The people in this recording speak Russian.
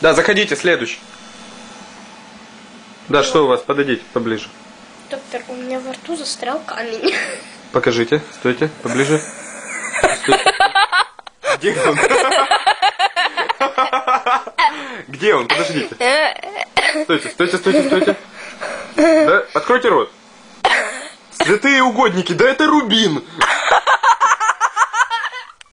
Да, заходите, следующий. Да, что у вас? Подойдите поближе. Доктор, у меня во рту застрял камень. Покажите. Стойте, поближе. Стойте. Где он? Где он? Подождите. Стойте, стойте, стойте, стойте. Да, откройте рот. Святые угодники, да это рубин.